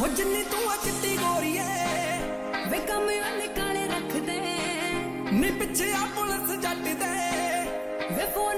ਹੋ ਜਿੰਨੀ ਤੂੰ ਆ ਚਿੱਟੀ ਗੋਰੀ ਐ ਵੇ ਕਮਿਆਂ ਨੇ ਕਾਲੇ ਰੱਖਦੇ ਨੀ ਪਿੱਛੇ ਆ ਪੁਲਿਸ ਜੱਟ ਦੇ ਵੇ ਫੋਨ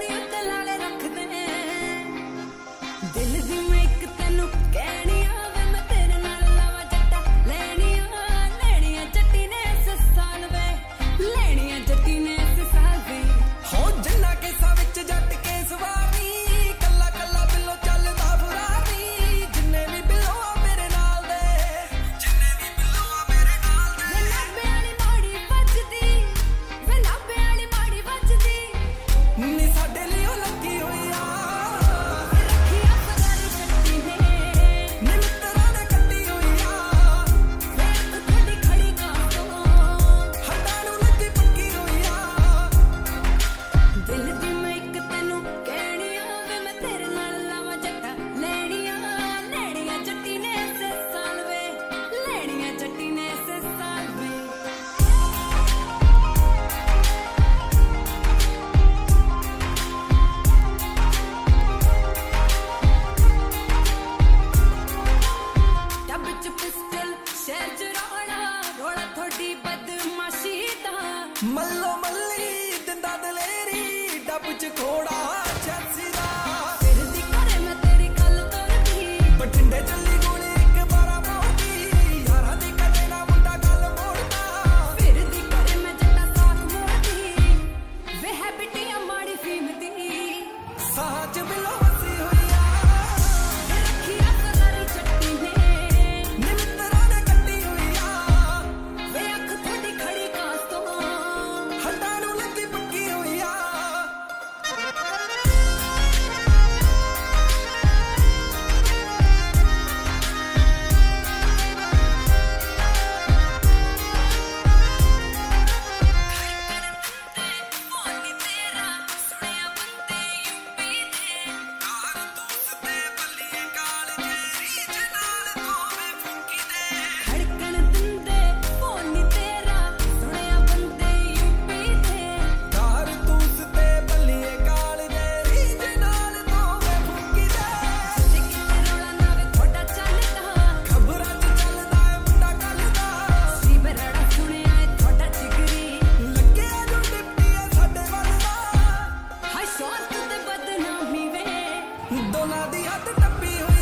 Maloma. ਹੱਥ ਟੱਪੀ ਹੋਈ